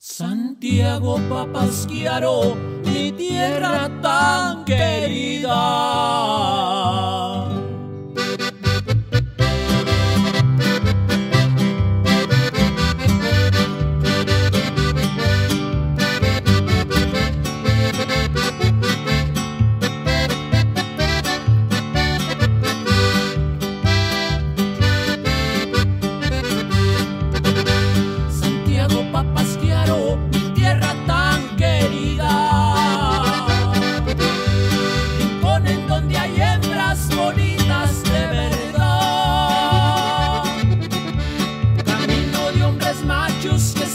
Santiago Papasquiaro, mi tierra tan querida.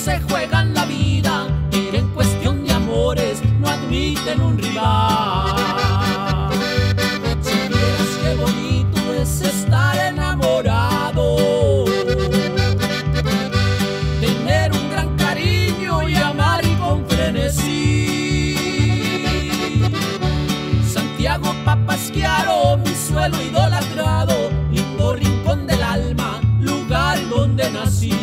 Se juegan la vida, que en cuestión de amores no admiten un rival. Si vieras qué bonito es estar enamorado tener un gran cariño y amar y con frenesí. Santiago Papasquiaro, mi suelo idolatrado, lindo rincón del alma, lugar donde nací.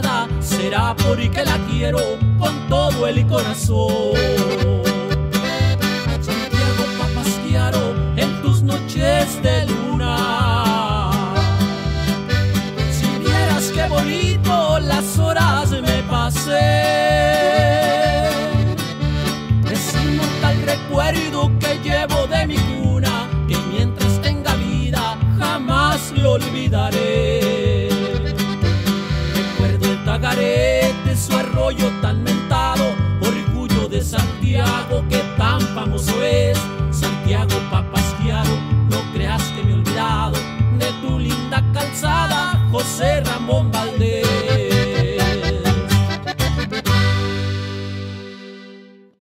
prestada, será porque la quiero con todo el corazón. Sou ver.